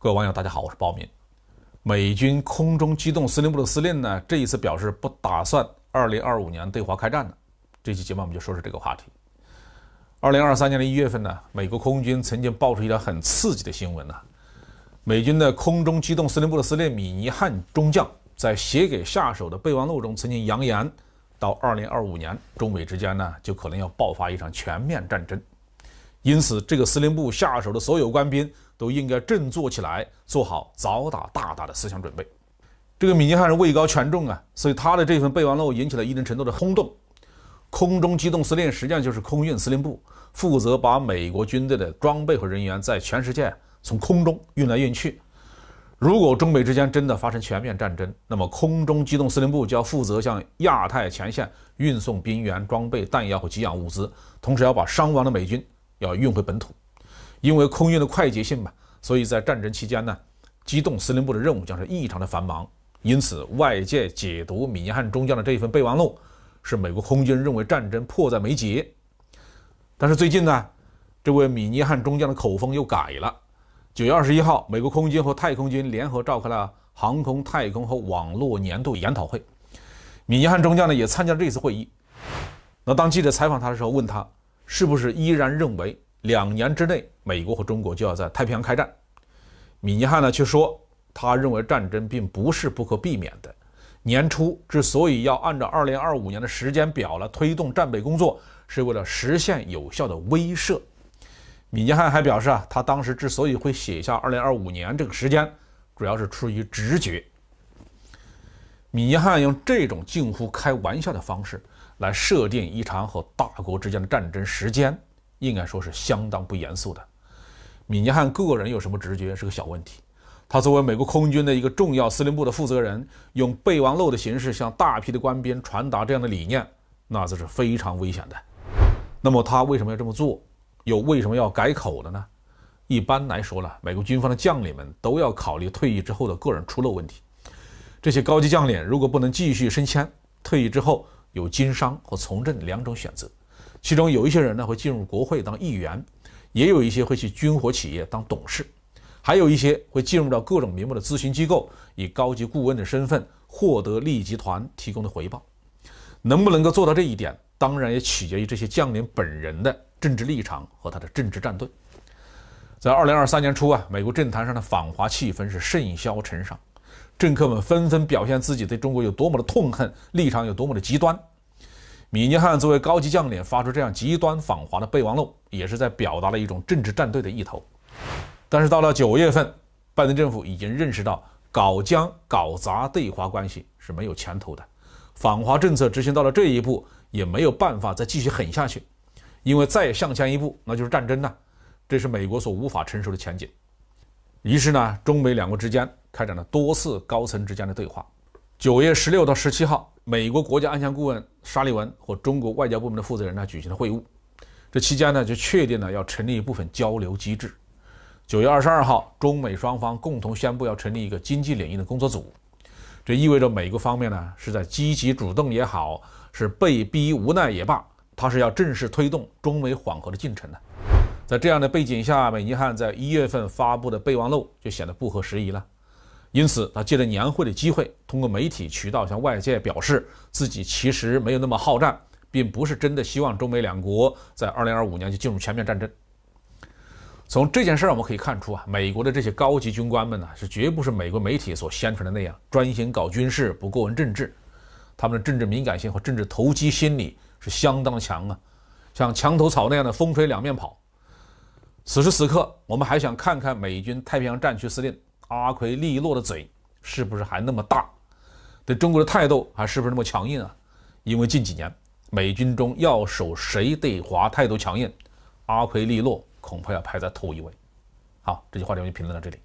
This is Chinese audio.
各位网友，大家好，我是鲍明。美军空中机动司令部的司令呢，这一次表示不打算2025年对华开战了。这期节目我们就说说这个话题。2023年的一月份呢，美国空军曾经爆出一条很刺激的新闻呢。美军的空中机动司令部的司令米尼汉中将在写给下属的备忘录中曾经扬言，到2025年中美之间呢就可能要爆发一场全面战争。因此，这个司令部下属的所有官兵。都应该振作起来，做好早打大打的思想准备。这个米尼汉人位高权重啊，所以他的这份备忘录引起了一定程度的轰动。空中机动司令实际上就是空运司令部，负责把美国军队的装备和人员在全世界从空中运来运去。如果中美之间真的发生全面战争，那么空中机动司令部就要负责向亚太前线运送兵员、装备、弹药和给养物资，同时要把伤亡的美军要运回本土。因为空运的快捷性嘛，所以在战争期间呢，机动司令部的任务将是异常的繁忙。因此，外界解读米尼汉中将的这一份备忘录，是美国空军认为战争迫在眉睫。但是最近呢，这位米尼汉中将的口风又改了。九月二十一号，美国空军和太空军联合召开了航空太空和网络年度研讨会，米尼汉中将呢也参加了这次会议。那当记者采访他的时候，问他是不是依然认为？两年之内，美国和中国就要在太平洋开战。米尼汉呢却说，他认为战争并不是不可避免的。年初之所以要按照二零二五年的时间表来推动战备工作，是为了实现有效的威慑。米尼汉还表示啊，他当时之所以会写下二零二五年这个时间，主要是出于直觉。米尼汉用这种近乎开玩笑的方式来设定一场和大国之间的战争时间。应该说是相当不严肃的。米尼汉个人有什么直觉是个小问题，他作为美国空军的一个重要司令部的负责人，用备忘录的形式向大批的官兵传达这样的理念，那这是非常危险的。那么他为什么要这么做？又为什么要改口的呢？一般来说呢，美国军方的将领们都要考虑退役之后的个人出路问题。这些高级将领如果不能继续升迁，退役之后有经商和从政两种选择。其中有一些人呢会进入国会当议员，也有一些会去军火企业当董事，还有一些会进入到各种名目的咨询机构，以高级顾问的身份获得利益集团提供的回报。能不能够做到这一点，当然也取决于这些将领本人的政治立场和他的政治战队。在二零二三年初啊，美国政坛上的反华气氛是甚嚣尘上，政客们纷纷表现自己对中国有多么的痛恨，立场有多么的极端。米尼汉作为高级将领发出这样极端反华的备忘录，也是在表达了一种政治站队的意头。但是到了九月份，拜登政府已经认识到搞僵、搞砸对华关系是没有前途的，反华政策执行到了这一步，也没有办法再继续狠下去，因为再向前一步，那就是战争呐，这是美国所无法承受的前景。于是呢，中美两国之间开展了多次高层之间的对话。九月十六到十七号。美国国家安全顾问沙利文和中国外交部门的负责人呢举行了会晤，这期间呢就确定了要成立一部分交流机制。九月二十二号，中美双方共同宣布要成立一个经济领域的工作组，这意味着美国方面呢是在积极主动也好，是被逼无奈也罢，他是要正式推动中美缓和的进程的。在这样的背景下，美尼汉在一月份发布的备忘录就显得不合时宜了。因此，他借着年会的机会，通过媒体渠道向外界表示，自己其实没有那么好战，并不是真的希望中美两国在2025年就进入全面战争。从这件事儿我们可以看出啊，美国的这些高级军官们呢，是绝不是美国媒体所宣传的那样专心搞军事，不过问政治。他们的政治敏感性和政治投机心理是相当强啊，像墙头草那样的风吹两面跑。此时此刻，我们还想看看美军太平洋战区司令。阿奎利诺的嘴是不是还那么大？对中国的态度还是不是那么强硬啊？因为近几年美军中要守谁对华态度强硬，阿奎利诺恐怕要排在头一位。好，这句话就评论到这里。